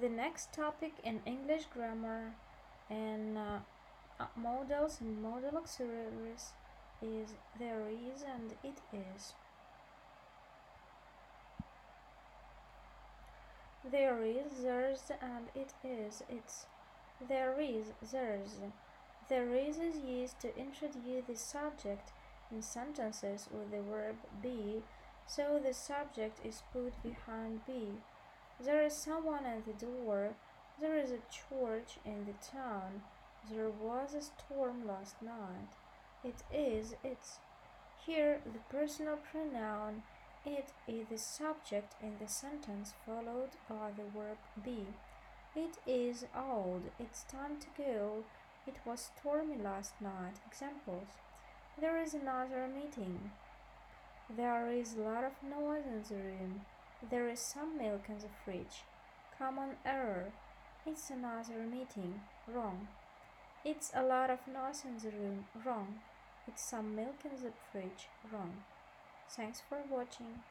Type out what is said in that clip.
The next topic in English grammar and uh, uh, modals and modal auxiliaries is there is and it is. There is, there's, and it is, it's. There is, there's. There is is used to introduce the subject in sentences with the verb be, so the subject is put behind be. There is someone at the door. There is a church in the town. There was a storm last night. It is, it's. Here, the personal pronoun it is the subject in the sentence followed by the verb be. It is old. It's time to go. It was stormy last night. Examples. There is another meeting. There is a lot of noise in the room. There is some milk in the fridge. Common error. It's another meeting. Wrong. It's a lot of noise in the room. Wrong. It's some milk in the fridge. Wrong. Thanks for watching.